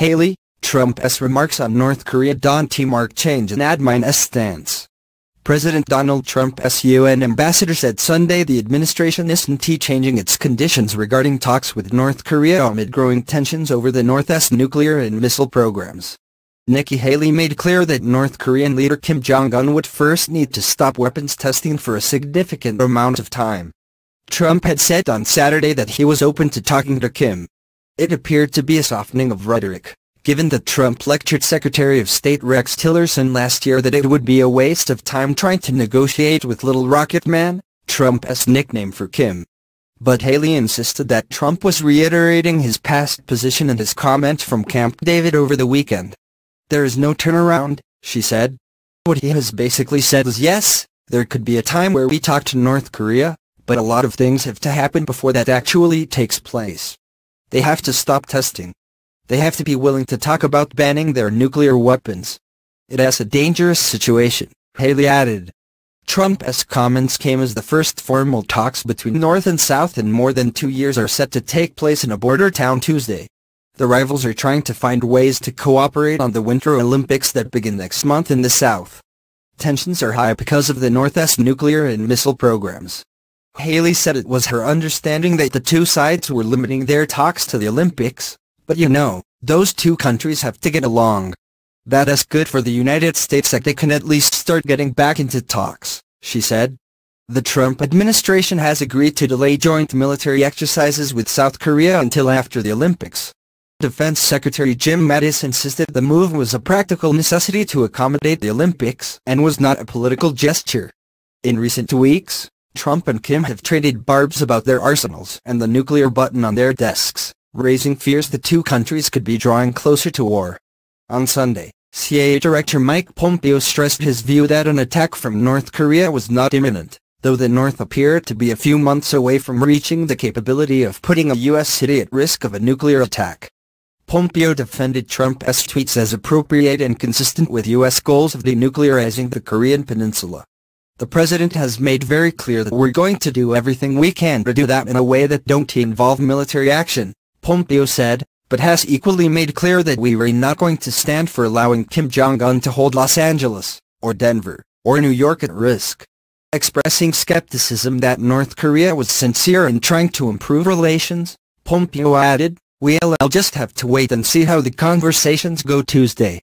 Haley, Trump's remarks on North Korea don't mark change in admin's stance. President Donald Trump's UN ambassador said Sunday the administration isn't changing its conditions regarding talks with North Korea amid growing tensions over the North's nuclear and missile programs. Nikki Haley made clear that North Korean leader Kim Jong-un would first need to stop weapons testing for a significant amount of time. Trump had said on Saturday that he was open to talking to Kim. It appeared to be a softening of rhetoric given that Trump lectured Secretary of State Rex Tillerson last year that it would be a waste of time trying to negotiate with Little Rocket Man, Trump's nickname for Kim. But Haley insisted that Trump was reiterating his past position in his comment from Camp David over the weekend. There is no turnaround, she said. What he has basically said is yes, there could be a time where we talk to North Korea, but a lot of things have to happen before that actually takes place. They have to stop testing. They have to be willing to talk about banning their nuclear weapons. It is a dangerous situation, Haley added. Trump's comments came as the first formal talks between North and South in more than two years are set to take place in a border town Tuesday. The rivals are trying to find ways to cooperate on the Winter Olympics that begin next month in the South. Tensions are high because of the North's nuclear and missile programs. Haley said it was her understanding that the two sides were limiting their talks to the Olympics, but you know, those two countries have to get along. That is good for the United States that they can at least start getting back into talks, she said. The Trump administration has agreed to delay joint military exercises with South Korea until after the Olympics. Defense Secretary Jim Mattis insisted the move was a practical necessity to accommodate the Olympics and was not a political gesture. In recent weeks, Trump and Kim have traded barbs about their arsenals and the nuclear button on their desks raising fears the two countries could be drawing closer to war. On Sunday, CIA Director Mike Pompeo stressed his view that an attack from North Korea was not imminent, though the North appeared to be a few months away from reaching the capability of putting a U.S. city at risk of a nuclear attack. Pompeo defended Trump's tweets as appropriate and consistent with U.S. goals of denuclearizing the Korean peninsula. The president has made very clear that we're going to do everything we can to do that in a way that don't involve military action, Pompeo said, but has equally made clear that we are not going to stand for allowing Kim Jong-un to hold Los Angeles, or Denver, or New York at risk. Expressing skepticism that North Korea was sincere in trying to improve relations, Pompeo added, We'll just have to wait and see how the conversations go Tuesday.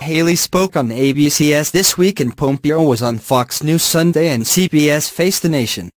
Haley spoke on ABC's This Week and Pompeo was on Fox News Sunday and CBS Face the Nation.